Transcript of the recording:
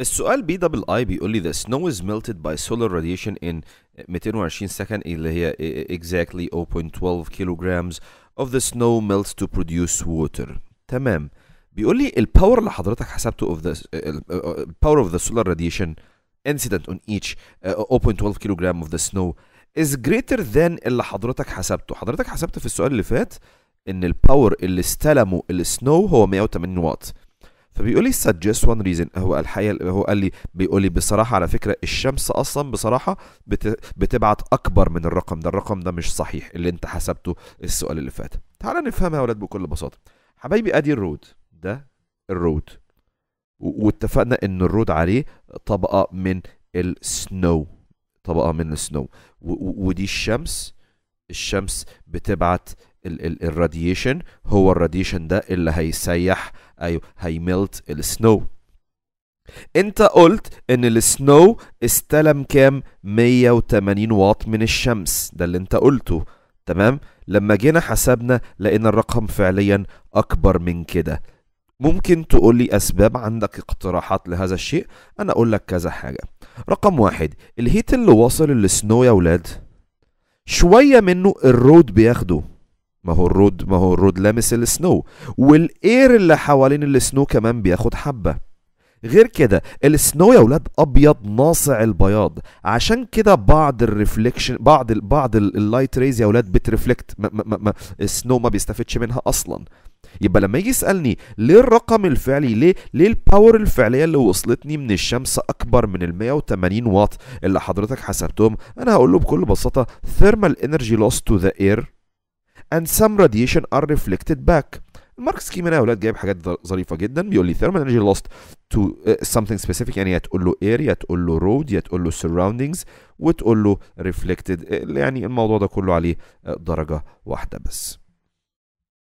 السؤال b double i بيقول لي the snow is melted by solar radiation in 220 second اللي هي exactly 0.12 kilograms of the snow melt to produce water تمام. بيقول لي ال power اللي حضرتك حسبته of the ال power of the solar radiation incident on each آه، 0.12 kilogram of the snow is greater than اللي حضرتك حسبته. حضرتك حسبت في السؤال اللي فات إن ال power اللي استلمه ال snow هو 180 واط. فبيقول لي suggest one reason. هو الحقيقة هو قال لي بيقول لي بصراحة على فكرة الشمس أصلا بصراحة بت بتبعت أكبر من الرقم ده. الرقم ده مش صحيح اللي أنت حسبته السؤال اللي فات. تعال نفهمها يا ولاد بكل بساطة. حبايبي أدي الرود. ده الرود. واتفقنا إن الرود عليه طبقة من السنو. طبقة من السنو. ودي الشمس. الشمس بتبعت ال radiation هو ال radiation ده اللي هيسيح أيوه هي melt ال snow. انت قلت إن ال snow استلم كام؟ 180 واط من الشمس. ده اللي انت قلته. تمام؟ لما جينا حسبنا لقينا الرقم فعليا أكبر من كده. ممكن تقول لي أسباب؟ عندك اقتراحات لهذا الشيء؟ أنا أقول لك كذا حاجة. رقم واحد ال heat اللي واصل لل snow يا ولاد؟ شوية منه ال road بياخده. ما هو ال road ما هو ال road لامس ال snow. وال air اللي حوالين ال snow كمان بياخد حبة. غير كده ال snow يا ولاد أبيض ناصع البياض. عشان كده بعض ال reflection بعض ال بعض ال light rays يا ولاد بت reflect ال snow ما بيستفدش منها أصلا. يبقى لما يجي يسألني ليه الرقم الفعلي ليه ليه ال power الفعلية اللي وصلتني من الشمس أكبر من ال 180 واط اللي حضرتك حسبتهم؟ أنا هقول له بكل بساطة thermal energy loss to the air and some radiation are reflected back. المارك سكيم هنا يا أولاد جايب حاجات ظريفة جدا. بيقول لي energy lost to uh, something specific. يعني يا تقول له air يا تقول له road يا تقول له surroundings وتقول له reflected. يعني الموضوع ده كله عليه درجة واحدة بس.